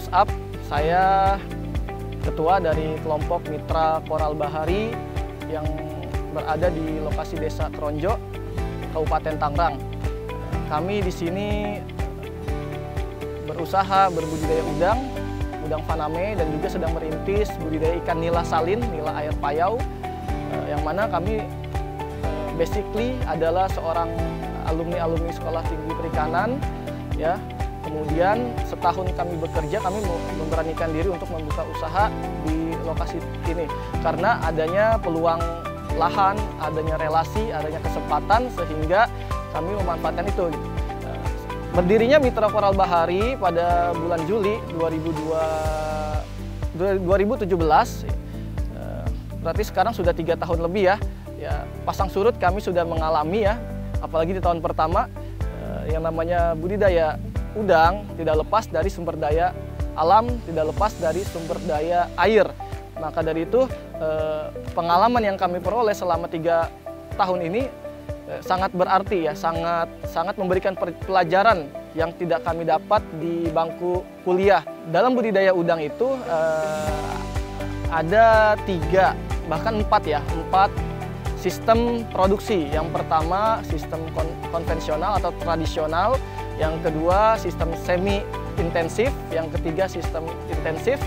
Muhammad Mus'ab. Saya ketua dari kelompok Mitra Koral Bahari yang berada di lokasi Desa Kronjo, Kabupaten Tangerang. Kami di sini berusaha berbudidaya udang, udang faname dan juga sedang merintis budidaya ikan nila salin, nila air payau, eh, yang mana kami eh, basically adalah seorang alumni-alumni sekolah tinggi perikanan, ya. Kemudian setahun kami bekerja, kami memberanikan diri untuk membuka usaha di lokasi ini karena adanya peluang lahan, adanya relasi, adanya kesempatan sehingga kami memanfaatkan itu. Berdirinya Mitra Koral Bahari pada bulan Juli 2002, 2017, eh, berarti sekarang sudah tiga tahun lebih ya. Ya pasang surut kami sudah mengalami ya, apalagi di tahun pertama eh, yang namanya budidaya udang tidak lepas dari sumber daya alam, tidak lepas dari sumber daya air. Maka dari itu pengalaman yang kami peroleh selama tiga tahun ini sangat berarti ya, sangat sangat memberikan pelajaran yang tidak kami dapat di bangku kuliah. Dalam budidaya udang itu eh, ada tiga bahkan empat ya, empat sistem produksi. Yang pertama sistem kon konvensional atau tradisional, yang kedua sistem semi intensif, yang ketiga sistem intensif,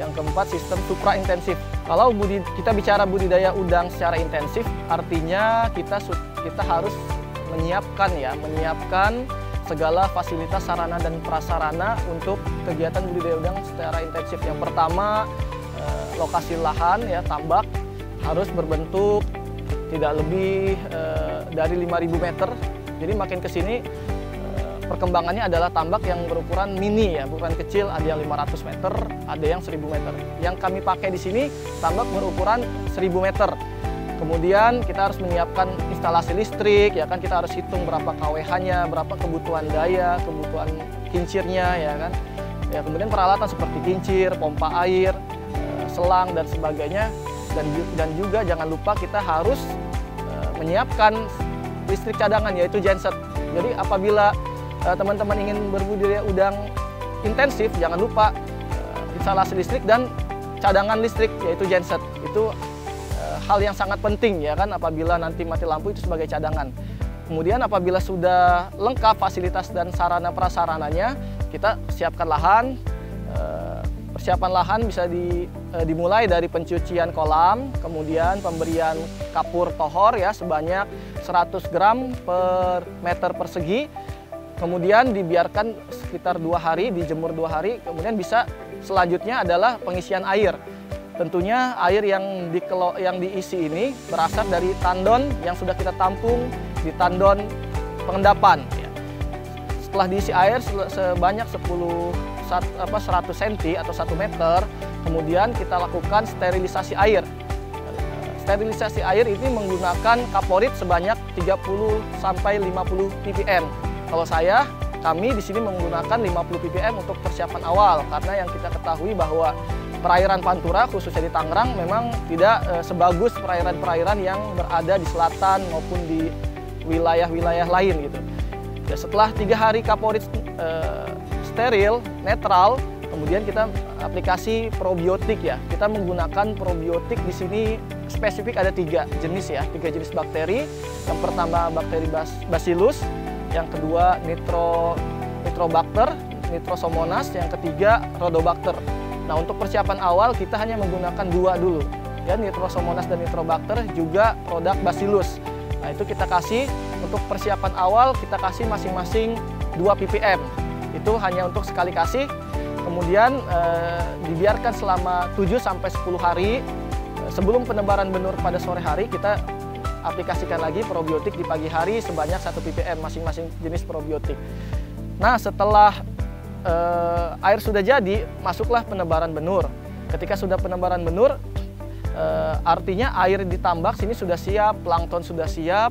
yang keempat, sistem supra intensif. Kalau budi, kita bicara budidaya udang secara intensif, artinya kita kita harus menyiapkan ya, menyiapkan segala fasilitas sarana dan prasarana untuk kegiatan budidaya udang secara intensif. Yang pertama, eh, lokasi lahan ya tambak harus berbentuk tidak lebih eh, dari 5.000 meter. Jadi makin ke sini perkembangannya adalah tambak yang berukuran mini ya, bukan kecil, ada yang 500 meter, ada yang 1000 meter. Yang kami pakai di sini tambak berukuran 1000 meter. Kemudian kita harus menyiapkan instalasi listrik, ya kan kita harus hitung berapa KWH-nya, berapa kebutuhan daya, kebutuhan kincirnya, ya kan. Ya kemudian peralatan seperti kincir, pompa air, eh, selang dan sebagainya. Dan dan juga jangan lupa kita harus eh, menyiapkan listrik cadangan yaitu genset. Jadi apabila Eh, teman-teman ingin berbudidaya udang intensif, jangan lupa uh, instalasi listrik dan cadangan listrik yaitu genset. Itu uh, hal yang sangat penting ya kan apabila nanti mati lampu itu sebagai cadangan. Kemudian apabila sudah lengkap fasilitas dan sarana prasarananya, kita siapkan lahan. persiapan lahan bisa di, dimulai dari pencucian kolam, kemudian pemberian kapur tohor ya sebanyak 100 gram per meter persegi kemudian dibiarkan sekitar dua hari, dijemur dua hari, kemudian bisa selanjutnya adalah pengisian air. Tentunya air yang, dikelo, yang diisi ini berasal dari tandon yang sudah kita tampung di tandon pengendapan. Setelah diisi air sebanyak 10 apa, 100 cm atau 1 meter, kemudian kita lakukan sterilisasi air. Sterilisasi air ini menggunakan kaporit sebanyak 30 sampai 50 ppm. Kalau saya, kami di sini menggunakan 50 ppm untuk persiapan awal karena yang kita ketahui bahwa perairan Pantura khususnya di Tangerang memang tidak e, sebagus perairan-perairan yang berada di selatan maupun di wilayah-wilayah lain gitu. Ya, setelah tiga hari kaporit e, steril, netral, kemudian kita aplikasi probiotik ya. Kita menggunakan probiotik di sini spesifik ada tiga jenis ya, tiga jenis bakteri. Yang pertama bakteri Bacillus, yang kedua nitro nitrobacter, nitrosomonas, yang ketiga rhodobacter. Nah, untuk persiapan awal kita hanya menggunakan dua dulu, ya nitrosomonas dan nitrobacter juga produk bacillus. Nah, itu kita kasih untuk persiapan awal kita kasih masing-masing 2 ppm. Itu hanya untuk sekali kasih. Kemudian eh, dibiarkan selama 7 sampai 10 hari sebelum penebaran benur pada sore hari kita aplikasikan lagi probiotik di pagi hari sebanyak 1 ppm masing-masing jenis probiotik. Nah, setelah uh, air sudah jadi, masuklah penebaran benur. Ketika sudah penebaran benur, uh, artinya air ditambak sini sudah siap, plankton sudah siap,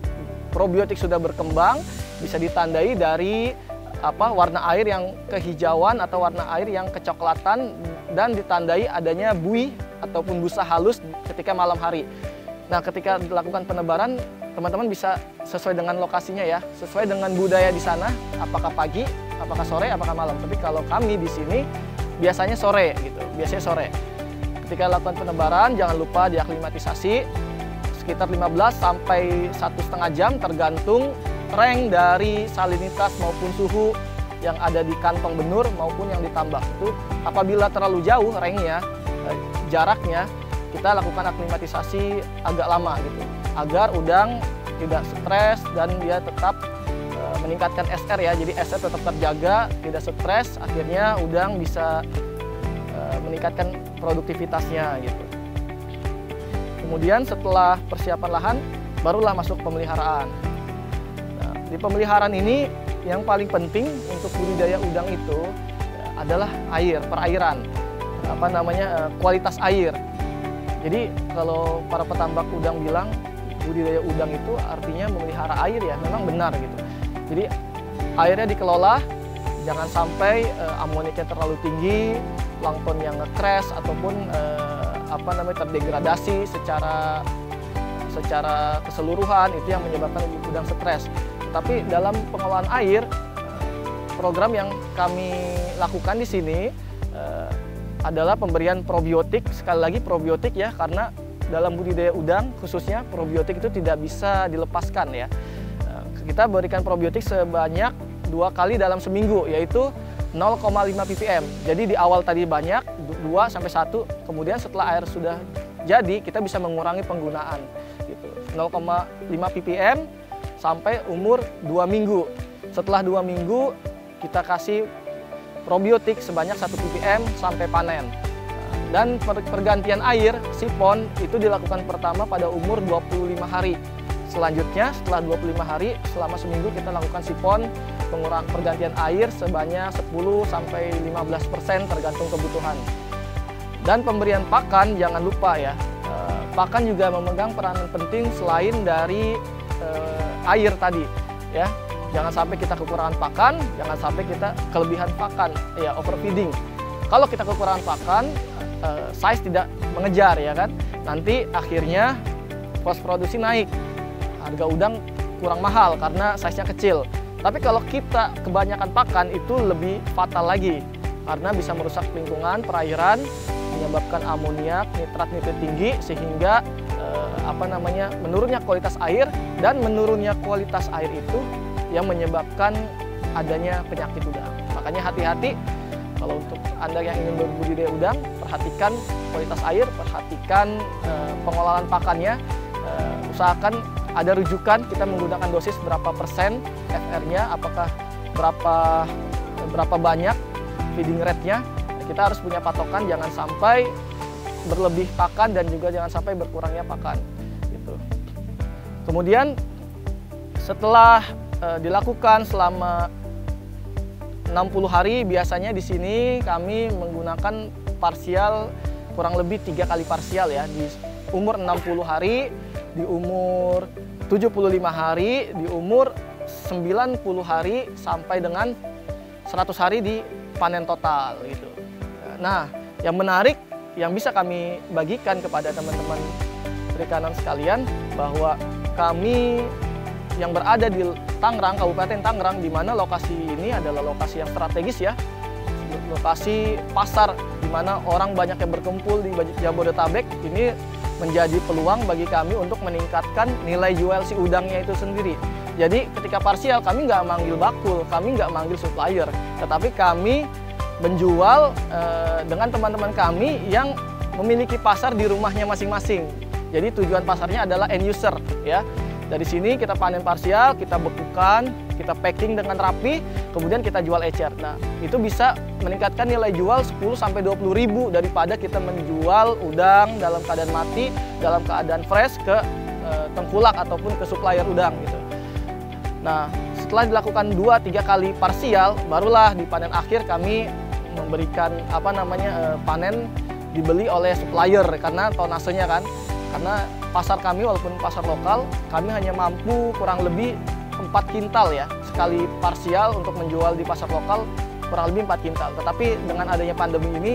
probiotik sudah berkembang, bisa ditandai dari apa warna air yang kehijauan atau warna air yang kecoklatan dan ditandai adanya buih ataupun busa halus ketika malam hari. Nah, ketika dilakukan penebaran, teman-teman bisa sesuai dengan lokasinya ya, sesuai dengan budaya di sana, apakah pagi apakah sore, apakah malam. Tapi kalau kami di sini biasanya sore gitu, biasanya sore. Ketika lakukan penebaran, jangan lupa diaklimatisasi sekitar 15 sampai satu setengah jam tergantung rank dari salinitas maupun suhu yang ada di kantong benur maupun yang ditambak itu apabila terlalu jauh ranknya eh, jaraknya kita lakukan aklimatisasi agak lama gitu agar udang tidak stres dan dia tetap eh, meningkatkan SR ya jadi SR tetap terjaga tidak stres akhirnya udang bisa eh, meningkatkan produktivitasnya gitu Kemudian setelah persiapan lahan, barulah masuk pemeliharaan. Nah, di pemeliharaan ini yang paling penting untuk budidaya udang itu adalah air, perairan. Apa namanya? Eh, kualitas air. Jadi kalau para petambak udang bilang budidaya udang itu artinya memelihara air ya, memang benar gitu. Jadi airnya dikelola, jangan sampai uh, amoniknya terlalu tinggi, plankton yang nge ataupun uh, apa namanya terdegradasi secara secara keseluruhan itu yang menyebabkan udang stres. Tapi dalam pengelolaan air program yang kami lakukan di sini uh, adalah pemberian probiotik sekali lagi probiotik ya karena dalam budidaya udang khususnya probiotik itu tidak bisa dilepaskan ya. Uh, kita berikan probiotik sebanyak dua kali dalam seminggu yaitu 0,5 ppm. Jadi di awal tadi banyak 2 sampai 1, kemudian setelah air sudah jadi kita bisa mengurangi penggunaan gitu. 0,5 ppm sampai umur 2 minggu. Setelah 2 minggu kita kasih probiotik sebanyak 1 ppm sampai panen. Dan pergantian air sipon itu dilakukan pertama pada umur 25 hari. Selanjutnya setelah 25 hari selama seminggu kita lakukan sipon pengurang pergantian air sebanyak 10 sampai 15 persen tergantung kebutuhan. Dan pemberian pakan jangan lupa ya, eh, pakan juga memegang peranan penting selain dari eh, air tadi ya. Jangan sampai kita kekurangan pakan, jangan sampai kita kelebihan pakan, ya overfeeding. Kalau kita kekurangan pakan, eh, size tidak mengejar ya kan. Nanti akhirnya kos produksi naik, harga udang kurang mahal karena size-nya kecil. Tapi kalau kita kebanyakan pakan itu lebih fatal lagi karena bisa merusak lingkungan, perairan, menyebabkan amoniak, nitrat nitrit tinggi sehingga eh, apa namanya menurunnya kualitas air dan menurunnya kualitas air itu yang menyebabkan adanya penyakit udang. Makanya hati-hati kalau untuk Anda yang ingin berbudidaya udang, perhatikan kualitas air, perhatikan eh, pengelolaan pakannya, eh, usahakan ada rujukan kita menggunakan dosis berapa persen FR-nya, apakah berapa berapa banyak feeding rate-nya. Kita harus punya patokan jangan sampai berlebih pakan dan juga jangan sampai berkurangnya pakan. Gitu. Kemudian setelah e, dilakukan selama 60 hari biasanya di sini kami menggunakan parsial kurang lebih tiga kali parsial ya di umur 60 hari, di umur 75 hari di umur 90 hari sampai dengan 100 hari di panen total gitu. Nah, yang menarik yang bisa kami bagikan kepada teman-teman perikanan sekalian bahwa kami yang berada di Tangerang, Kabupaten Tangerang, di mana lokasi ini adalah lokasi yang strategis ya, lokasi pasar di mana orang banyak yang berkumpul di Jabodetabek. Ini menjadi peluang bagi kami untuk meningkatkan nilai jual si udangnya itu sendiri. Jadi ketika parsial kami nggak manggil bakul, kami nggak manggil supplier, tetapi kami menjual eh, dengan teman-teman kami yang memiliki pasar di rumahnya masing-masing. Jadi tujuan pasarnya adalah end user ya. Dari sini kita panen parsial, kita bekukan, kita packing dengan rapi, kemudian kita jual ecer. Nah, itu bisa meningkatkan nilai jual 10 sampai 20 ribu daripada kita menjual udang dalam keadaan mati, dalam keadaan fresh ke e, tengkulak ataupun ke supplier udang gitu. Nah, setelah dilakukan 2-3 kali parsial, barulah di panen akhir kami memberikan apa namanya e, panen dibeli oleh supplier karena tonasenya kan karena pasar kami walaupun pasar lokal, kami hanya mampu kurang lebih 4 kintal ya sekali parsial untuk menjual di pasar lokal kurang lebih 4 kintal. Tetapi dengan adanya pandemi ini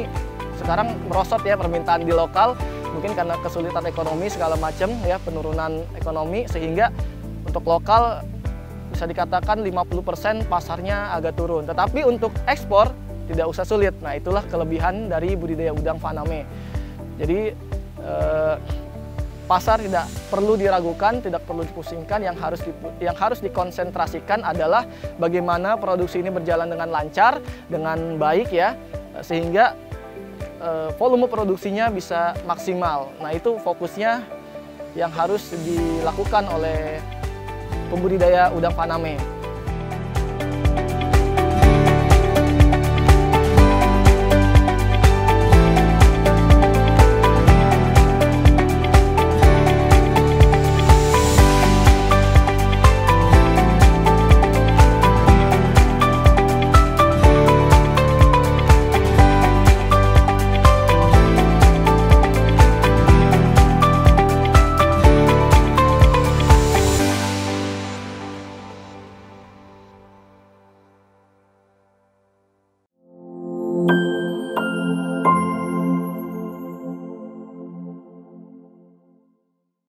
sekarang merosot ya permintaan di lokal mungkin karena kesulitan ekonomi segala macam ya penurunan ekonomi sehingga untuk lokal bisa dikatakan 50% pasarnya agak turun. Tetapi untuk ekspor tidak usah sulit. Nah, itulah kelebihan dari budidaya udang Faname. Jadi eh, pasar tidak perlu diragukan, tidak perlu dipusingkan. Yang harus di, yang harus dikonsentrasikan adalah bagaimana produksi ini berjalan dengan lancar, dengan baik ya, sehingga eh, volume produksinya bisa maksimal. Nah, itu fokusnya yang harus dilakukan oleh pembudidaya udang Paname.